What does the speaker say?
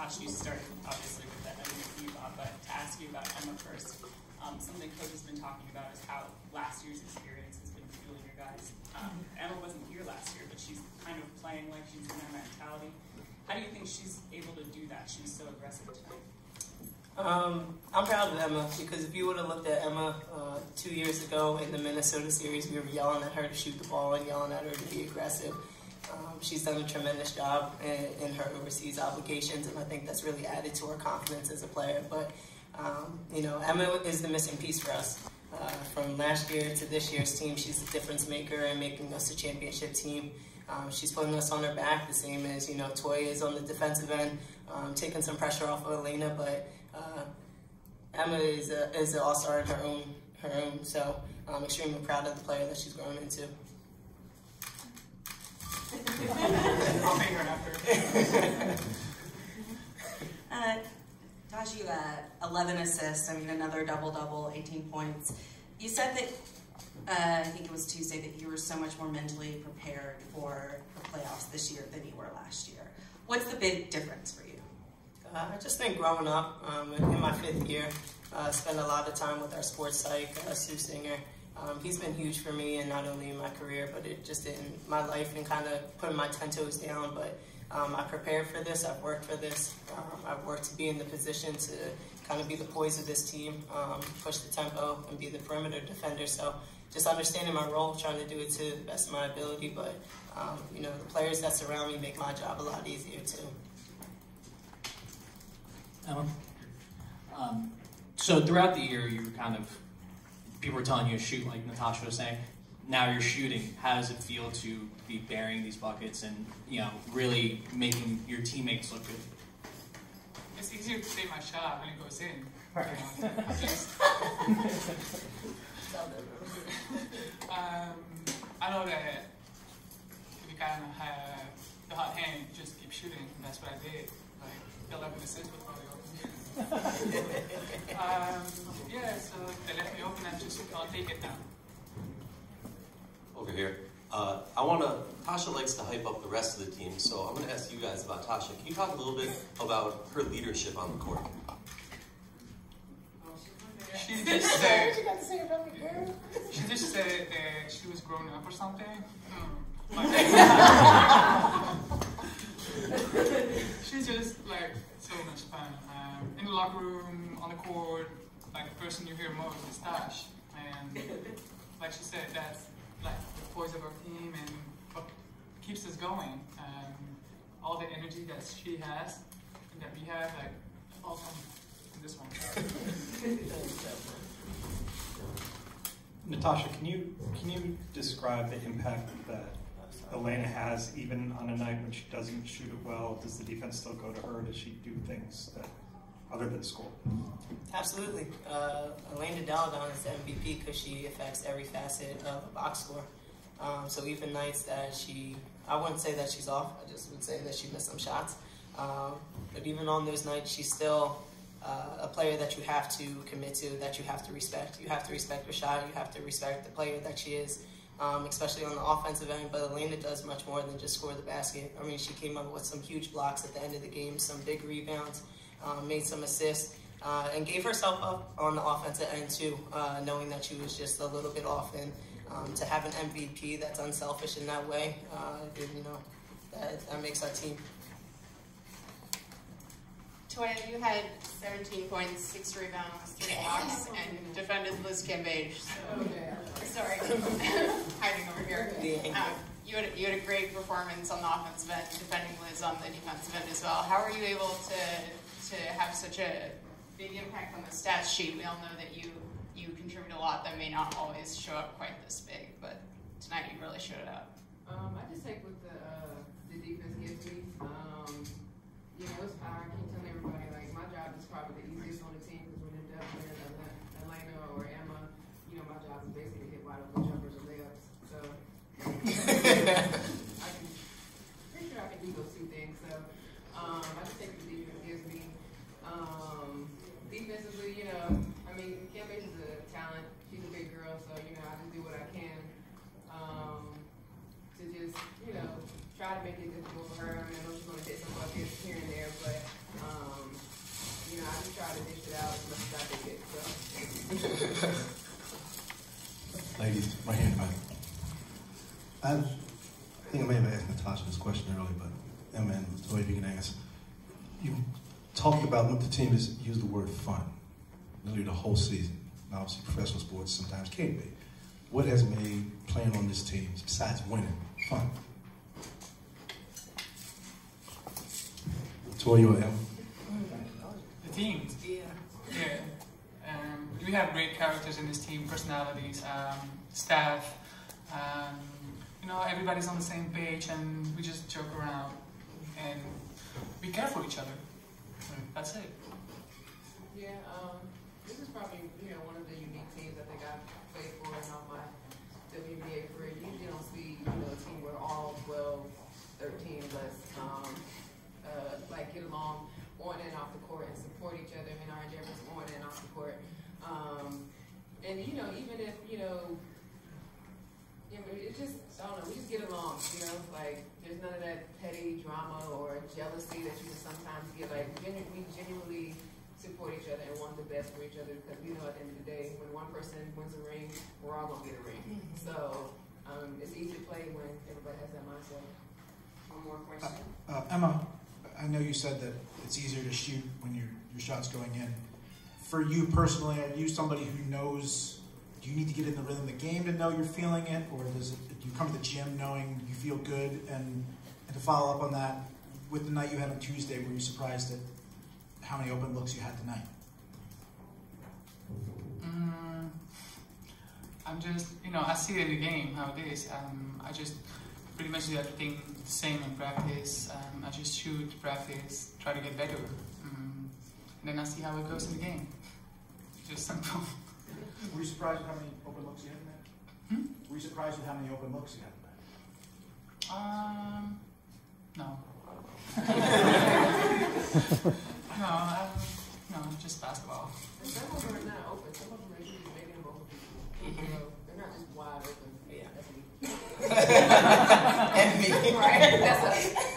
Tosh, you started obviously with the MVP, Bob, but to ask you about Emma first, um, something Coach has been talking about is how last year's experience has been fueling your guys. Um, Emma wasn't here last year, but she's kind of playing like she's in that mentality. How do you think she's able to do that? She's so aggressive tonight. Um, I'm proud of Emma because if you would have looked at Emma uh, two years ago in the Minnesota series, we were yelling at her to shoot the ball and yelling at her to be aggressive. Um, she's done a tremendous job in, in, her overseas obligations, and I think that's really added to her confidence as a player. But um, you know, Emma is the missing piece for us. Uh, from last year to this year's team, she's a difference maker and making us a championship team. Um, she's putting us on her back, the same as you know Toya is on the defensive end, um, taking some pressure off of Elena. But uh, Emma is a, is an all-star in her own her own. So I'm extremely proud of the player that she's grown into. I'll pay her after. uh, Tashi, uh, 11 assists. I mean, another double-double, 18 points. You said that uh, I think it was Tuesday that you were so much more mentally prepared for the playoffs this year than you were last year. What's the big difference for you? Uh, I just think growing up um, in my fifth year, I uh, spent a lot of time with our sports psych, uh, Sue Singer. Um, he's been huge for me, and not only in my career, but it just in my life and kind of putting my ten toes down. But um, I prepared for this. I've worked for this. Um, I've worked to be in the position to kind of be the poise of this team, um, push the tempo, and be the perimeter defender. So just understanding my role, trying to do it to the best of my ability. But um, you know, the players that surround me make my job a lot easier too. Ellen? Um, so throughout the year, you were kind of people were telling you to shoot, like Natasha was saying. Now you're shooting. How does it feel to be bearing these buckets and you know really making your teammates look good? It's easier to say my shot when it goes in. um, I know that if you kind of have the hot hand, just keep shooting. That's what I did. Like 11 assists with so they left me open and I'll take it now. Over here. Uh, I want to, Tasha likes to hype up the rest of the team, so I'm going to ask you guys about Tasha. Can you talk a little bit about her leadership on the court? She just said, she just said that she was growing up or something. She's just like so much fun. Um, in the locker room, on the court, like the person you hear most is Tash. And like she said, that's like the poise of our team and what keeps us going. Um, all the energy that she has and that we have, like, all comes in this one. Natasha, can you can you describe the impact that Elena has, even on a night when she doesn't shoot it well? Does the defense still go to her? Does she do things that other than score? Absolutely. Uh, Elena Delle is the MVP because she affects every facet of a box score. Um, so even nights that she, I wouldn't say that she's off. I just would say that she missed some shots. Um, but even on those nights, she's still uh, a player that you have to commit to, that you have to respect. You have to respect her shot. You have to respect the player that she is um, especially on the offensive end. But Elena does much more than just score the basket. I mean, she came up with some huge blocks at the end of the game, some big rebounds, um, made some assists, uh, and gave herself up on the offensive end too, uh, knowing that she was just a little bit off. And um, to have an MVP that's unselfish in that way, uh, you know, that, that makes our team Toya, you had 17 points, six rebounds, three blocks, and defended Liz Cambage. So, sorry, hiding over here. Um, you had, you had a great performance on the offensive end, defending Liz on the defensive end as well. How are you able to to have such a big impact on the stats sheet? We all know that you you contribute a lot that may not always show up quite this big, but tonight you really showed it up. Um, I just uh, the defense gives me. Um, you know, it's, I keep telling everybody, like, my job is probably the easiest on the team because when they're definitely in Elena or Emma, you know, my job is basically hit wide open jumpers or layups. So, I can, pretty sure I can do those two things. So, um, I just think the defense gives me. Um, defensively, you know, I mean, Kim is a talent. She's a big girl, so, you know, I just do what I can um, to just, you know, try to make it difficult for her. I mean, I know she's going to hit some buckets here and there, but Um, you know, I just try to dish it out as much as I can get. So. Ladies, my hand back. I, I think I may have asked Natasha this question earlier, but Emma and so if you can answer. You talked about what the team has used the word fun, literally the whole season. Now, obviously, professional sports sometimes can be. What has made playing on this team, besides winning, fun? Toya or Emma? The teams. Yeah. Yeah. Um, we have great characters in this team, personalities, um, staff. Um, you know, everybody's on the same page and we just joke around and we care for each other. That's it. Yeah, um, this is probably, you know, one of the unique teams I think I've played for in all my WNBA career. You usually don't see, you know, a team where all 12, 13 of us, um, uh, like get along on and off the court and support each other in our endeavors on and off the court. Um, and, you know, even if, you know, you know, it just, I don't know, we just get along, you know, like, there's none of that petty drama or jealousy that you can sometimes get, like, genu- we genuinely support each other and want the best for each other, because we know at the end of the day, when one person wins a ring, we're all gonna get a ring. So, um, it's easy to play when everybody has that mindset. One more question. Uh, Emma, I know you said that it's easier to shoot when your your shot's going in. For you personally, are you somebody who knows? Do you need to get in the rhythm of the game to know you're feeling it, or does it? Do you come to the gym knowing you feel good? And and to follow up on that, with the night you had on Tuesday, were you surprised at how many open looks you had tonight? Mm, I'm just, you know, I see it in the game how it is. Um, I just pretty much do everything the same in practice. Um, I just shoot, practice, try to get better and then I see how it goes in the game. Just simple. Were you surprised at how many open looks you had in that? Hmm? Were you surprised at how many open looks you had in that? Um, no. no, I, no, just basketball. And some of them are not open. Some of them are usually maybe in both. They're not just wide open. Yeah, that's me. Right. That's us.